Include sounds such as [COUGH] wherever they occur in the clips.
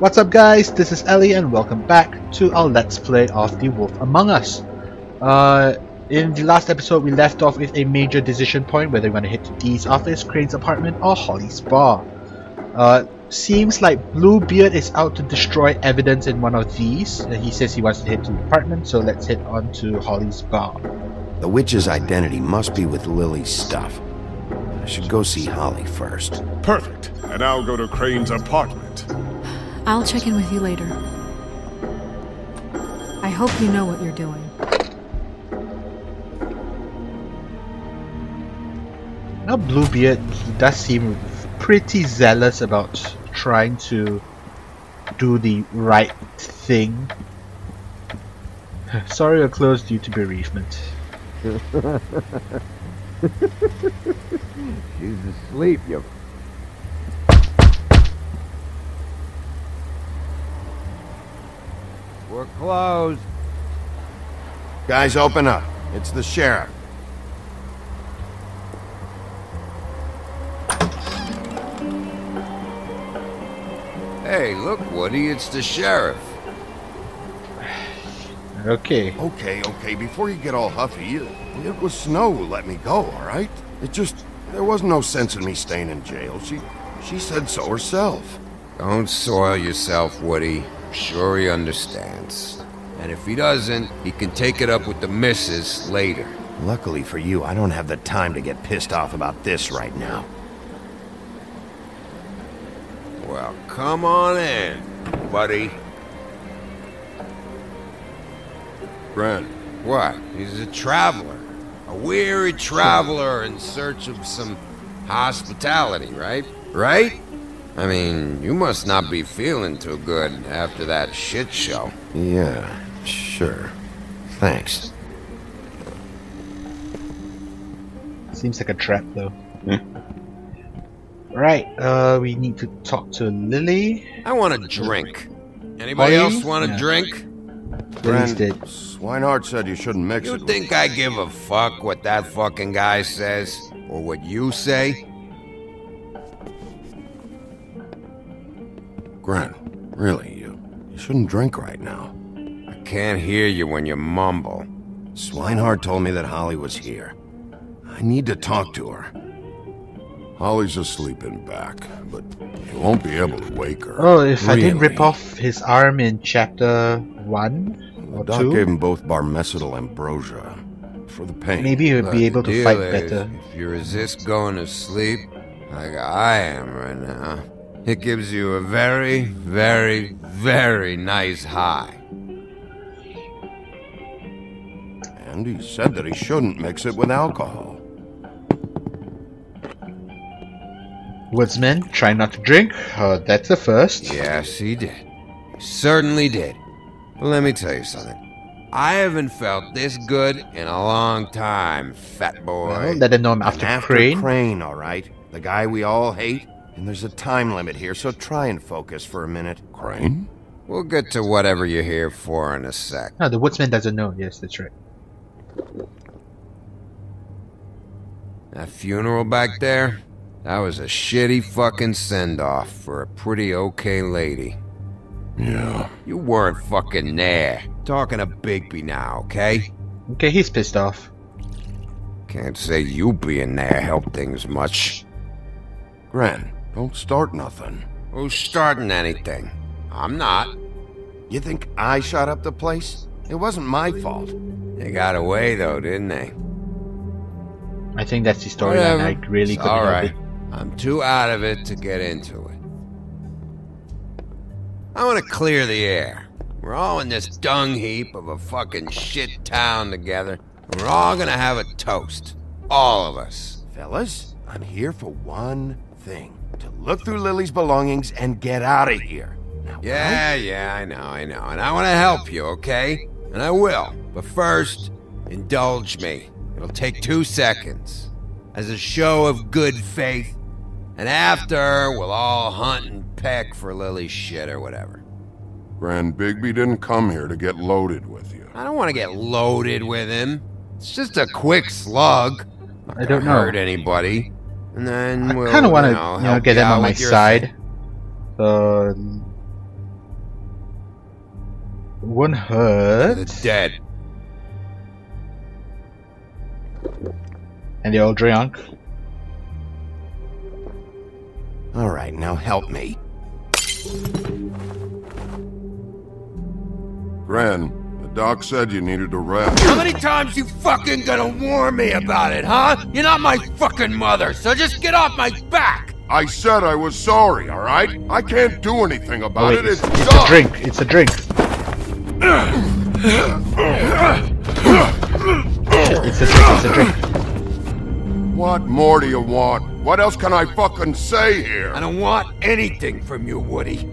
What's up guys, this is Elly and welcome back to our Let's Play of The Wolf Among Us. Uh, in the last episode we left off with a major decision point whether we want to head to Dee's office, Crane's apartment or Holly's bar. Uh, seems like Bluebeard is out to destroy evidence in one of these. Uh, he says he wants to head to the apartment, so let's head on to Holly's bar. The witch's identity must be with Lily's stuff. I should go see Holly first. Perfect. And I'll go to Crane's apartment. I'll check in with you later. I hope you know what you're doing. Now Bluebeard, he does seem pretty zealous about trying to do the right thing. [LAUGHS] Sorry, we're closed due to bereavement. [LAUGHS] She's asleep, you. We're closed. Guys, open up. It's the sheriff. Hey, look, Woody, it's the sheriff. Okay. Okay, okay, before you get all huffy, it, it was Snow who let me go, alright? It just, there was no sense in me staying in jail. She, she said so herself. Don't soil yourself, Woody. I'm sure he understands. And if he doesn't, he can take it up with the missus later. Luckily for you, I don't have the time to get pissed off about this right now. Well, come on in, buddy. Gren, What? He's a traveler. A weary traveler in search of some hospitality, right? Right? I mean, you must not be feeling too good after that shit show. yeah, sure. Thanks. Seems like a trap though. Right, uh, we need to talk to Lily. I want a drink. Anybody Holly? else want a Yeah. drink? Lily's dead. Swineheart said you shouldn't mix You it. think I give a fuck what that fucking guy says? Or what you say? Gren, really, you, you shouldn't drink right now. I can't hear you when you mumble. Swineheart told me that Holly was here. I need to talk to her. Holly's asleep in back, but you won't be able to wake her. Oh, if I didn't rip off his arm in chapter 1 or Doc 2, gave him both barmecidal ambrosia for the pain. maybe he would But be able to fight is, better. If you resist going to sleep, like I am right now, it gives you a very, very, very nice high. And he said that he shouldn't mix it with alcohol. Woodsman, try not to drink. Uh, that's the first. Yes, he did. Certainly did. But let me tell you something. I haven't felt this good in a long time, fat boy. Well, let him know I'm after, And after Crane. Crane, all right? The guy we all hate? And there's a time limit here, so try and focus for a minute. Crane? We'll get to whatever you're here for in a sec. No, the Woodsman doesn't know. Yes, that's right. That funeral back there? That was a shitty fucking send off for a pretty okay lady. Yeah. You weren't fucking there. Talking to Bigby now, okay? Okay, he's pissed off. Can't say you being there helped things much. Gren, don't start nothing. Who's starting anything? I'm not. You think I shot up the place? It wasn't my fault. They got away though, didn't they? I think that's the story Whatever. and I really It's couldn't help alright. it. I'm too out of it to get into it. I want to clear the air. We're all in this dung heap of a fucking shit town together. We're all gonna have a toast. All of us. Fellas, I'm here for one thing. To look through Lily's belongings and get out of here. Now, Yeah, yeah, I know, I know. And I want to help you, okay? And I will. But first, indulge me. It'll take two seconds. As a show of good faith. And after, we'll all hunt and peck for Lily's shit or whatever. Gren Bigby didn't come here to get loaded with you. I don't want to get loaded with him. It's just a quick slug. Not I don't know. hurt anybody. And then I we'll kind of want to, you know, you know, get you them on my side. thing. So One The hurt. dead. And they're all drunk. All right, now help me. Gren, the doc said you needed a rest. How many times you fucking gonna warn me about it, huh? You're not my fucking mother, so just get off my back! I said I was sorry, all right? I can't do anything Oh about wait, it. it's, It's, it's a drink. It's a drink. It's a drink. It's a drink. What more do you want? What else can I fucking say here? I don't want anything from you, Woody.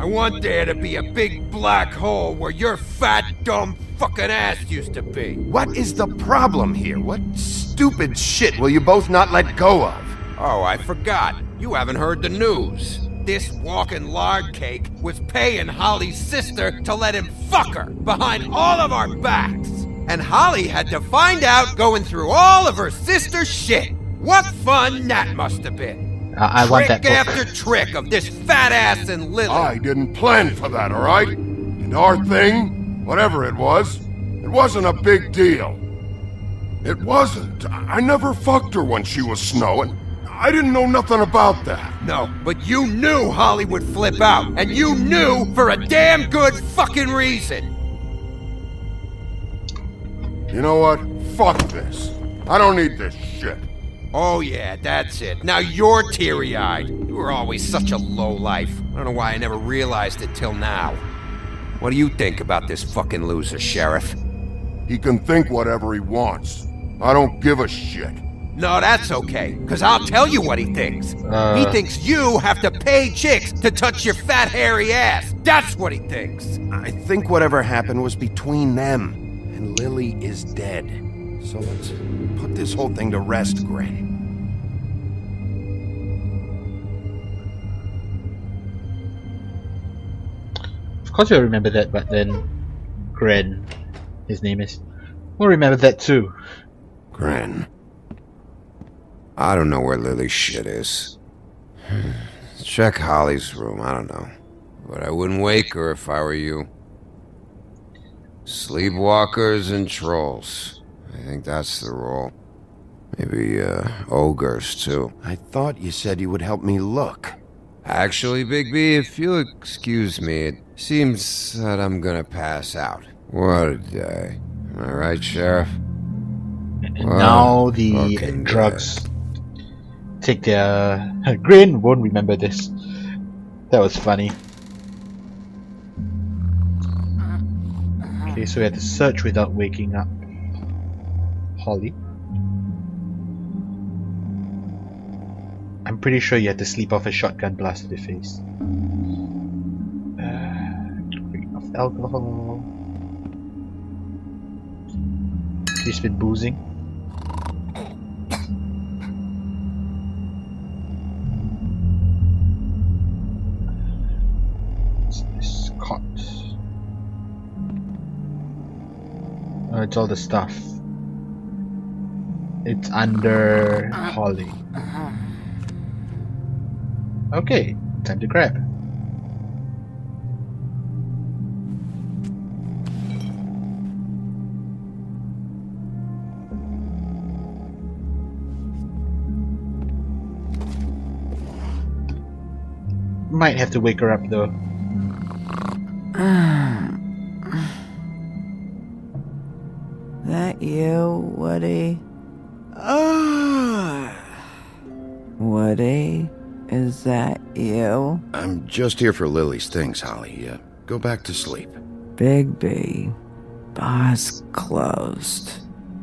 I want there to be a big black hole where your fat, dumb fucking ass used to be. What is the problem here? What stupid shit will you both not let go of? Oh, I forgot. You haven't heard the news. This walking lard cake was paying Holly's sister to let him fuck her behind all of our backs. And Holly had to find out going through all of her sister's shit. What fun that must have been. I, I want that trick book. after trick of this fat ass and Lily. I didn't plan for that, all right? And our thing, whatever it was, it wasn't a big deal. It wasn't. I I never fucked her when she was snowing. I didn't know nothing about that. No, but you knew Holly would flip out, and you knew for a damn good fucking reason. You know what? Fuck this. I don't need this shit. Oh yeah, that's it. Now you're teary-eyed. You were always such a low life. I don't know why I never realized it till now. What do you think about this fucking loser, Sheriff? He can think whatever he wants. I don't give a shit. No, that's okay, because I'll tell you what he thinks. Uh. He thinks you have to pay chicks to touch your fat, hairy ass. That's what he thinks. I think whatever happened was between them, and Lily is dead. So let's put this whole thing to rest, Gren. Of course you'll remember that, but then Gren, his name is, We'll remember that too. Gren. I don't know where Lily's shit is. [SIGHS] Check Holly's room, I don't know. But I wouldn't wake her if I were you. Sleepwalkers and trolls. I think that's the rule. Maybe, uh, ogres, too. I thought you said you would help me look. Actually, Bigby, if you'll excuse me, it seems that I'm gonna pass out. What a day. Am I right, Sheriff? And now the Fucking drugs take their. Gren won't remember this. That was funny. Okay, so we had to search without waking up Holly. I'm pretty sure you had to sleep off a shotgun blast to the face. Uh, of alcohol. She's been boozing. Oh, it's all the stuff. It's under Holly. Okay, time to grab. Might have to wake her up though. [SIGHS] That you, Woody? Ah. Woody, is that you? I'm just here for Lily's things, Holly. Uh, go back to sleep. Bigby, bar's closed.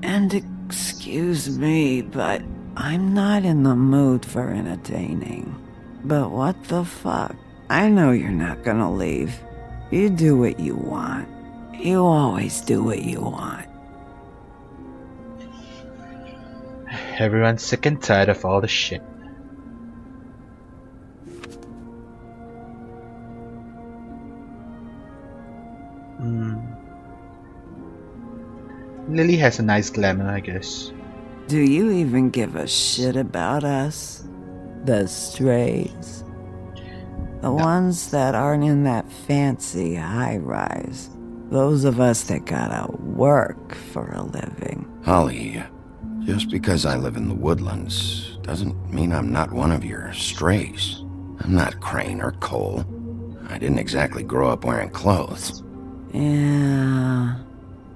And excuse me, but I'm not in the mood for entertaining. But what the fuck? I know you're not gonna leave. You do what you want. You always do what you want. Everyone's sick and tired of all the shit. Hmm. Lily has a nice glamour, I guess. Do you even give a shit about us? The strays? The ones that aren't in that fancy high rise. Those of us that gotta work for a living. Holly, just because I live in the woodlands doesn't mean I'm not one of your strays. I'm not Crane or Cole. I didn't exactly grow up wearing clothes. Yeah,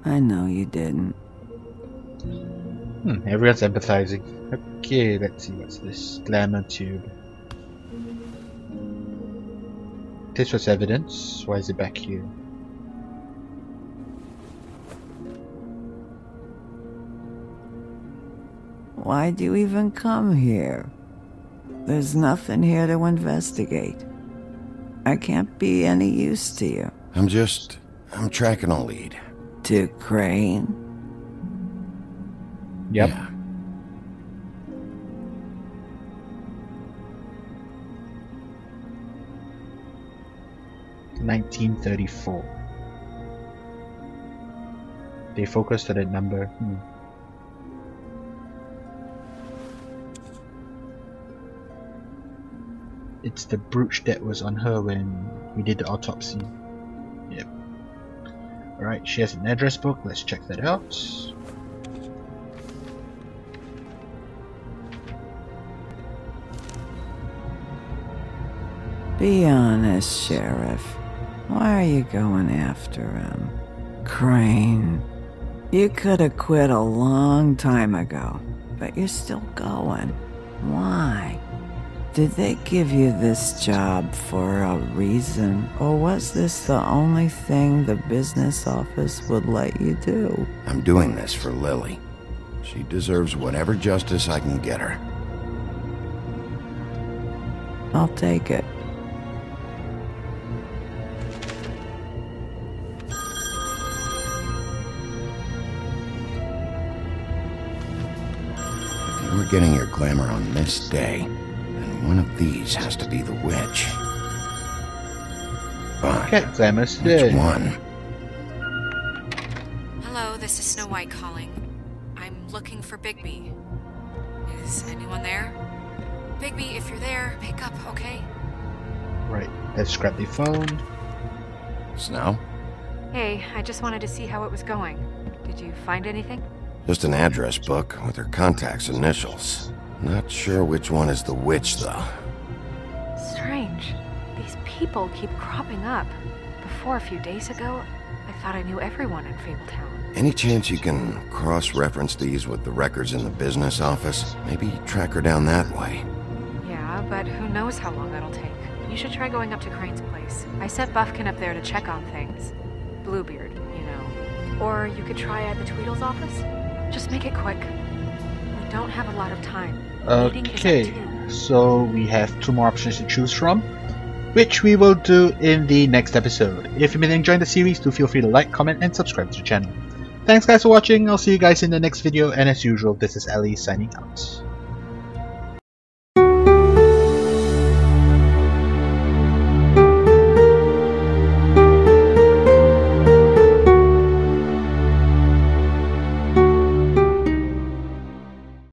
I know you didn't. Hmm, everyone's empathizing. Okay, let's see what's this. Glamour tube. This was evidence. Why is it back here? Why'd you even come here? There's nothing here to investigate. I can't be any use to you. I'm just. I'm tracking a lead. To Crane? Yep. Yeah. Nineteen thirty-four. They focused on that number. Hmm. It's the brooch that was on her when we did the autopsy. Yep. Alright, she has an address book. Let's check that out. Be honest, Sheriff. Why are you going after him? Crane. You could have quit a long time ago, but you're still going. Why? Did they give you this job for a reason, or was this the only thing the business office would let you do? I'm doing this for Lily. She deserves whatever justice I can get her. I'll take it. If you were getting your glamour on this day, one of these has to be the witch. But Cat glamour which today. one? Hello, this is Snow White calling. I'm looking for Bigby. Is anyone there? Bigby, if you're there, pick up, okay? Right, let's grab the phone. Snow? Hey, I just wanted to see how it was going. Did you find anything? Just an address book with her contact's initials. Not sure which one is the witch, though. Strange. These people keep cropping up. Before a few days ago, I thought I knew everyone in Fabletown. Any chance you can cross-reference these with the records in the business office? Maybe track her down that way. Yeah, but who knows how long that'll take. You should try going up to Crane's place. I sent Buffkin up there to check on things. Bluebeard, you know. Or you could try at the Tweedle's office. Just make it quick. We don't have a lot of time. Okay, so we have two more options to choose from, which we will do in the next episode. If you've been enjoying the series, do feel free to like, comment, and subscribe to the channel. Thanks guys for watching, I'll see you guys in the next video, and as usual, this is Elly signing out.